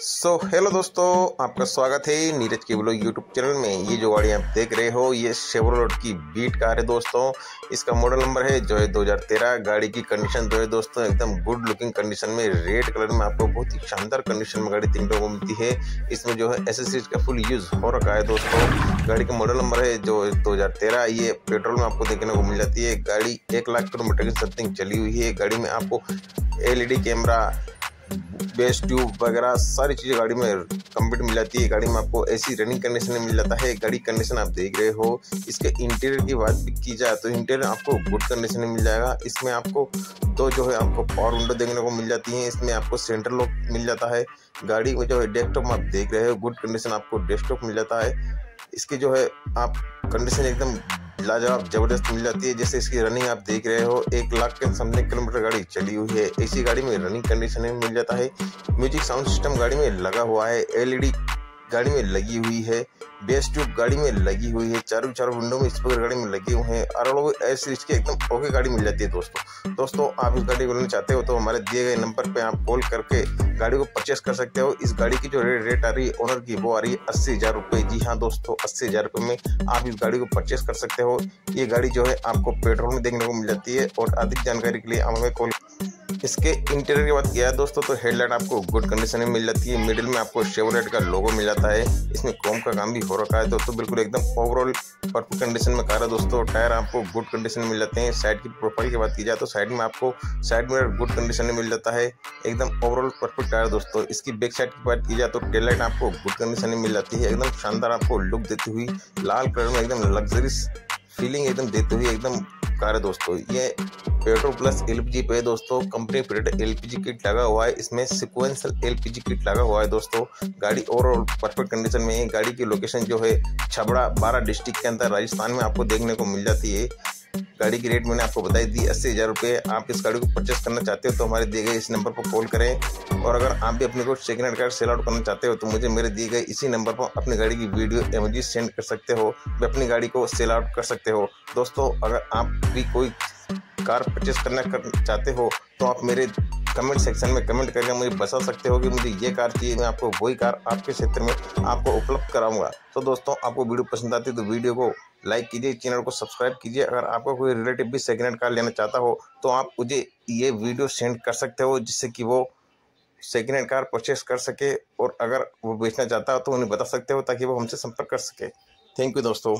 सो so, hello दोस्तों आपका स्वागत है नीरज के ब्लॉग यूट्यूब चैनल में। ये जो गाड़ी आप देख रहे हो ये शेवरोड की बीट कार है दोस्तों। इसका मॉडल नंबर है जो है 2013 गाड़ी की कंडीशन जो है दोस्तों एकदम गुड लुकिंग कंडीशन में रेड कलर में आपको बहुत ही शानदार कंडीशन में गाड़ी देखने को मिलती है। इसमें जो है एसेसरीज का फुल यूज़ हो रखा है दोस्तों। गाड़ी का मॉडल नंबर है जो दो हज़ार तेरह। ये पेट्रोल में आपको देखने को मिल जाती है। गाड़ी एक लाख किलोमीटर की समथिंग चली हुई है। गाड़ी में आपको एलईडी कैमरा बेस ट्यूब वगैरह, सारी चीज़ें गाड़ी में कंप्लीट मिल जाती है। गाड़ी में आपको ऐसी रनिंग कंडीशन में मिल जाता है। गाड़ी कंडीशन आप देख रहे हो। इसके इंटीरियर की बात भी की जाए तो इंटीरियर आपको गुड कंडीशन में मिल जाएगा। इसमें आपको दो जो है, आपको पावर विंडो देखने को मिल जाती है। इसमें आपको सेंटर लॉक मिल जाता है। गाड़ी में जो है डेस्कटॉप आप देख रहे हो गुड कंडीशन आपको डेस्कटॉप मिल जाता है। इसकी जो है, आप कंडीशन एकदम लाजवाब ज़बरदस्त मिल जाती है, जैसे इसकी रनिंग आप देख रहे हो, एक लाख के समथिंग किलोमीटर गाड़ी चली हुई है। ऐसी गाड़ी में रनिंग कंडीशन में मिल जाता है। म्यूज़िक साउंड सिस्टम गाड़ी में लगा हुआ है। एलईडी गाड़ी में लगी हुई है, बेस ट्यूब गाड़ी में लगी हुई है, चारों चारों विंडो में स्पीकर गाड़ी में लगे हुए हैं, और लोग ऐसी इसकी एकदम ओके गाड़ी मिल जाती है दोस्तों। दोस्तों, आप इस गाड़ी को लेना चाहते हो तो हमारे दिए गए नंबर पे आप कॉल करके गाड़ी को परचेस कर सकते हो। इस गाड़ी की जो रेट रेट आ रही है ओनर की, वो आ रही है अस्सी हज़ार रुपये जी हाँ दोस्तों, अस्सी हज़ार रुपये में आप इस गाड़ी को परचेस कर सकते हो। ये गाड़ी जो है आपको पेट्रोल में देखने को मिल जाती है, और अधिक जानकारी के लिए आप हमें कॉल इसके इंटीरियर की बात किया है दोस्तों तो हेडलाइट आपको गुड कंडीशन में मिल जाती है। मिडिल में आपको शेवरेट का लोगो मिल जाता है। इसमें क्रोम का काम भी हो रखा है। दोस्तों, बिल्कुल एकदम ओवरऑल परफेक्ट कंडीशन में कार है दोस्तों। टायर आपको गुड कंडीशन में मिल जाते हैं। साइड की प्रोफ़ाइल की बात की जाए तो साइड में आपको साइड मिरर गुड कंडीशन में मिल जाता है। एकदम ओवरऑल परफेक्ट टायर दोस्तों। इसकी बैक साइड की बात की जाए तो टेल लाइट आपको गुड कंडीशन में मिल जाती है। एकदम शानदार आपको लुक देती हुई, लाल कलर में एकदम लग्जरीस फीलिंग एकदम देती हुई, एकदम कार है दोस्तों। ये पेट्रोल प्लस एलपीजी पे दोस्तों। कंपनी फिटेड एलपीजी किट लगा हुआ है। इसमें सिक्वेंसल एलपीजी किट लगा हुआ है दोस्तों। गाड़ी ओवरऑल परफेक्ट कंडीशन में है। गाड़ी की लोकेशन जो है छबड़ा बारह डिस्ट्रिक्ट के अंदर राजस्थान में आपको देखने को मिल जाती है। गाड़ी की रेट मैंने आपको बताई दी अस्सी हज़ार रुपये। आप इस गाड़ी को परचेस करना चाहते हो तो हमारे दिए गए इस नंबर पर कॉल करें। और अगर आप भी अपने को second hand car sale out करना चाहते हो तो मुझे मेरे दिए गए इसी नंबर पर अपनी गाड़ी की वीडियो एमजी सेंड कर सकते हो। मैं अपनी गाड़ी को सेल आउट कर सकते हो। दोस्तों, अगर आप भी कोई कार परचेस करना कर, चाहते हो तो आप मेरे कमेंट सेक्शन में कमेंट करके मुझे बता सकते हो कि मुझे ये कार चाहिए, मैं आपको वही कार आपके क्षेत्र में आपको उपलब्ध कराऊँगा। तो दोस्तों, आपको वीडियो पसंद आती है तो वीडियो को लाइक कीजिए चैनल को सब्सक्राइब कीजिए। अगर आपका कोई रिलेटिव भी सेकेंड हैंड कार लेना चाहता हो तो आप मुझे ये वीडियो सेंड कर सकते हो, जिससे कि वो सेकेंड हैंड कार परचेस कर सके और अगर वो बेचना चाहता हो तो उन्हें बता सकते हो, ताकि वो हमसे संपर्क कर सके। थैंक यू दोस्तों।